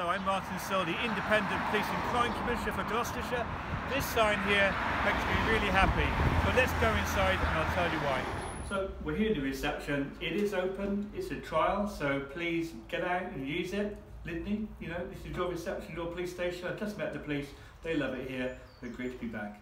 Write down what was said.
Hello, I'm Martin Surl, Independent Police and Crime Commissioner for Gloucestershire. This sign here makes me really happy. So let's go inside and I'll tell you why. So we're here at the reception. It is open, it's a trial, so please get out and use it. Lydney, you know, this is your reception, your police station. I just met the police. They love it here. They're great to be back.